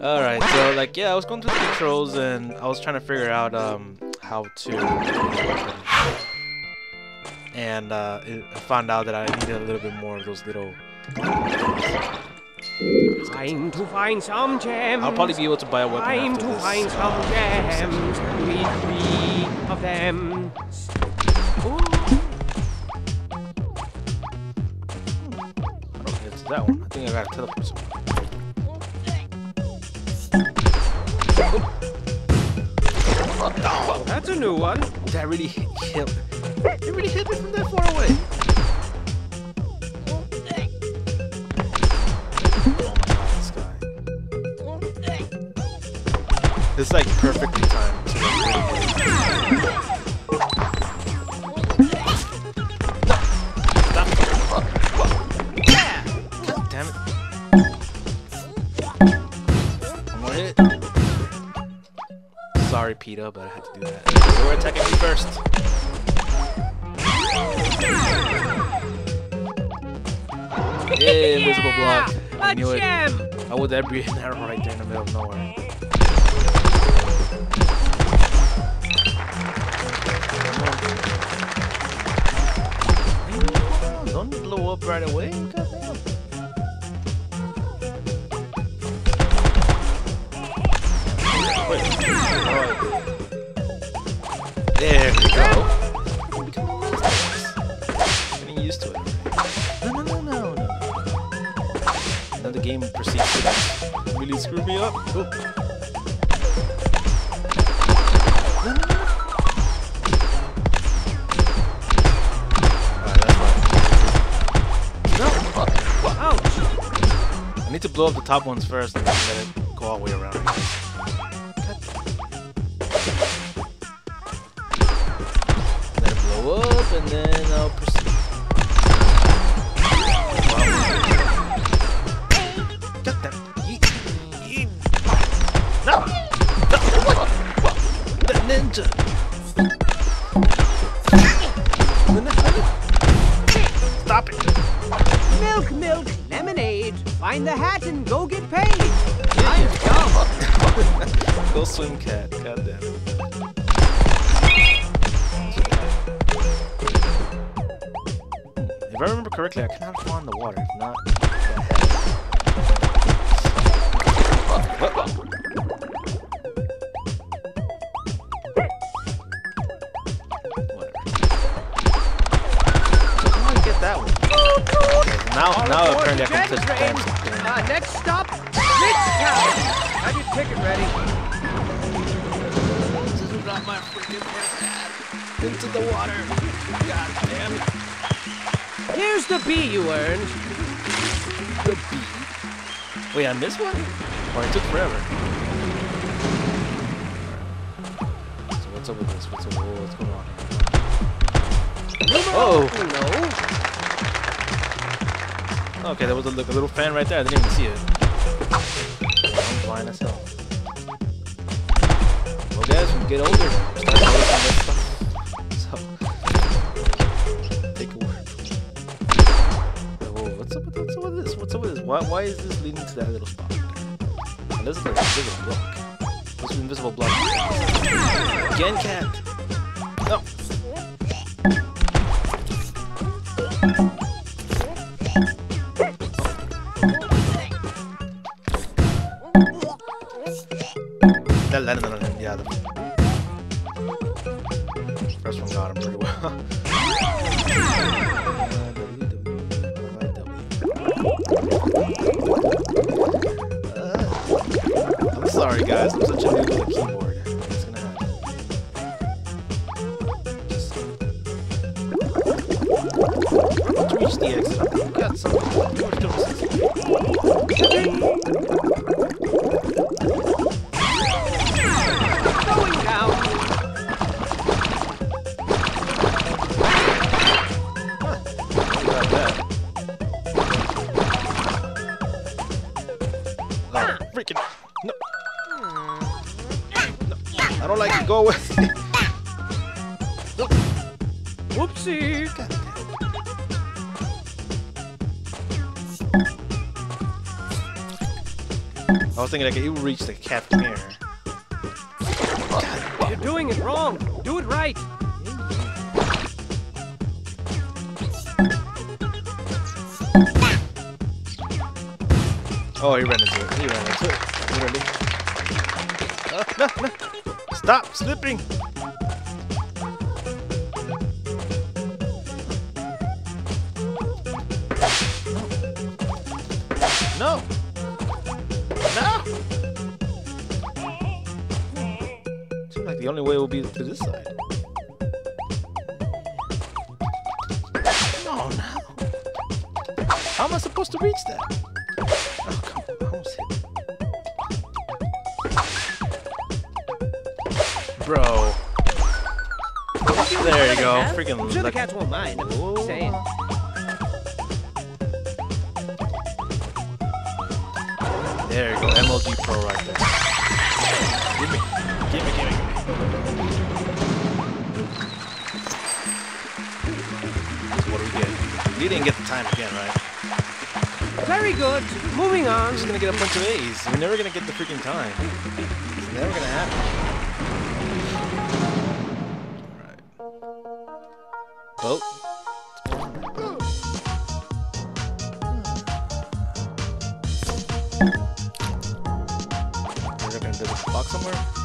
Alright, so like yeah, I was going through the controls and I was trying to figure out um how to and uh, it, I found out that I needed a little bit more of those little Time to find some gems. I'll probably be able to buy a weapon Time after to this. find some gems. We three of them. Ooh. I don't think it's that one. I think I gotta teleport somewhere. That's a new one. That really hit. It really hit me from that far away. Oh my god, this guy. It's like perfectly timed. to like, really hit. God damn it. Sorry, Peter, but I had to do that. They were attacking me first. Yay, invisible block. I A knew it. gem. How would that be an arrow right there in the middle of nowhere? Then the game proceeds to really screw me up. Ouch. I need to blow up the top ones first and then let it go all the way around. Stop it! Milk, milk, lemonade. Find the hat and go get paid. I'm dumb. Go swim, cat. God damn it. If I remember correctly, I cannot fall in the water. If not, now, All now aboard apparently I the can jet touch train. the Uh, next stop, Midtown. Have your ticket ready. Drop my freaking into the water. God damn it. Here's the bee you earned. The bee. Wait, I missed one? Or it took forever? So what's up with this? What's up? What's going on here? Oh! No. Okay, there was a, like, a little fan right there. I didn't even see it. I'm blind as hell. Well, guys, we get older. So, take a word. Whoa, what's up with what's up with this? What's up with this? Why why is this leading to that little spot? This is like invisible block. This invisible block. Again, cat. Sorry, guys. I'm such a noob with a keyboard. It's gonna happen. Just- To reach the exit, I think we got something. We're still missing Go away. Whoopsie. I was thinking I could even reach the from here. You're doing it wrong. Do it right. Oh, he ran into it. He ran into it. Uh, no, no. Stop slipping. No. No. Seems like the only way will be to this side. No, no. How am I supposed to reach that? Bro. There you go. Freaking I'm sure the cats won't mind. Saying. There you go. MLG Pro right there. Give me. Give me, give me, give me. So what do we get? We didn't get the time again, right? Very good. Moving on. We're just gonna get a bunch of A's. We're never gonna get the freaking time. It's never gonna happen. Somewhere.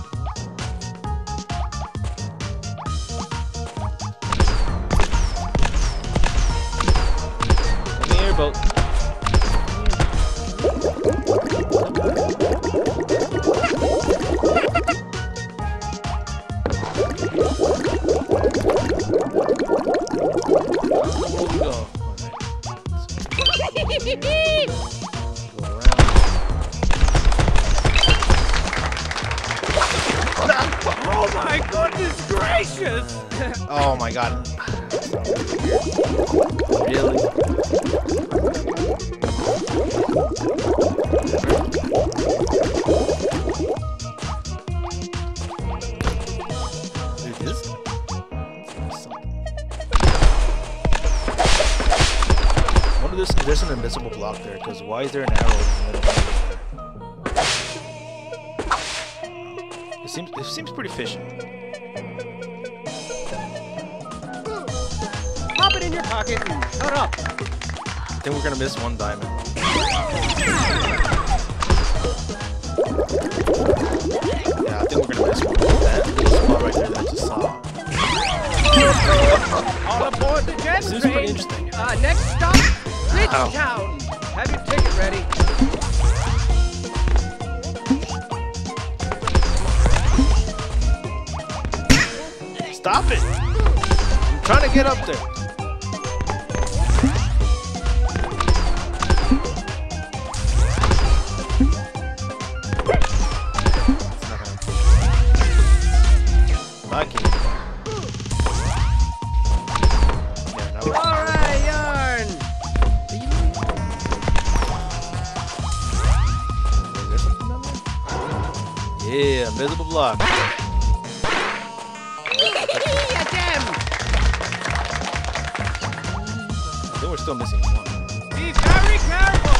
It seems it seems pretty fishy. Pop it in your pocket and shut up. I think we're gonna miss one diamond. Yeah, I think we're gonna miss one. That little spot right there that I just saw. All aboard the jet This is pretty interesting. Uh, next stop, Ow. Bridgetown. Have your ticket ready. Stop it! I'm trying to get up there. It's not gonna- Lucky. Yeah, now All right, yarn. Is there something down there? Yeah, invisible block. We're still missing one. Be very careful.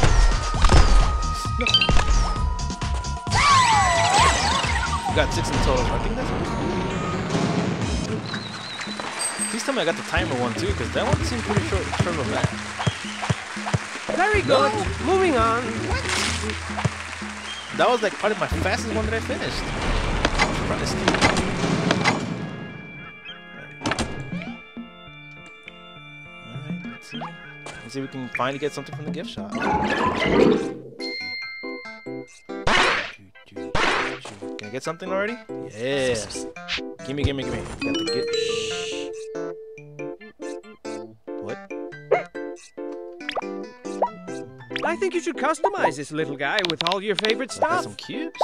We got six in total. I think that's. Please tell me I got the timer one too, because that one seemed pretty short, short of match. Very good. Moving on. What? That was like probably my fastest one that I finished. See if we can finally get something from the gift shop. Can I get something already? Yeah. Gimme, gimme, gimme. Got the gift. What? I think you should customize this little guy with all your favorite got stuff. some cubes.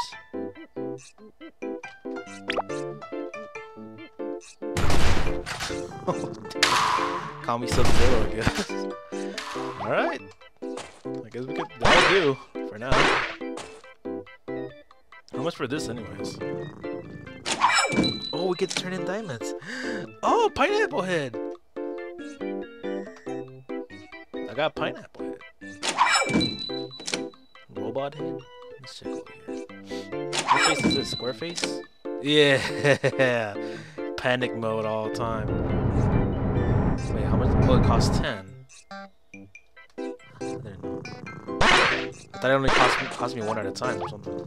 Call me Sub Zero, I guess. Alright. I guess we could that'll do for now. How much for this anyways? Oh, we get to turn in diamonds. Oh, pineapple head. I got pineapple head. Robot head. Let's check over here. face is this? Square face? Yeah. Panic mode all the time. Wait, how much? Oh, it costs 10. I thought it only cost me, cost me one at a time or something. And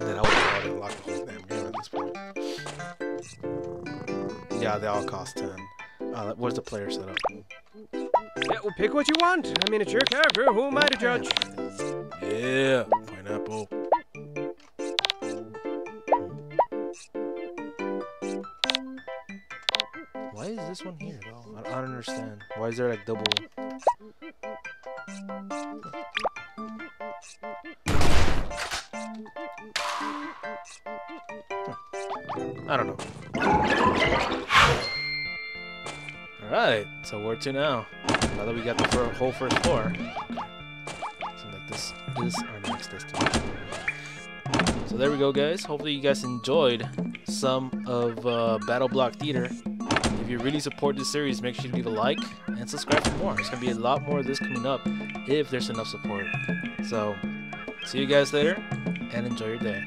then I would have already unlocked the whole damn game at this point. Yeah, they all cost 10. Uh, where's the player setup? Yeah, well, pick what you want. I mean, it's your character. Who am I to judge? Yeah, pineapple. Why is this one here though? I, I don't understand. Why is there like double? I don't know. Alright, so where to now? Now that we got the whole first floor. Seems like this is our next destination. So there we go, guys. Hopefully you guys enjoyed some of uh, BattleBlock Theater. If you really support this series, make sure you leave a like and subscribe for more. There's going to be a lot more of this coming up if there's enough support. So, see you guys later, and enjoy your day.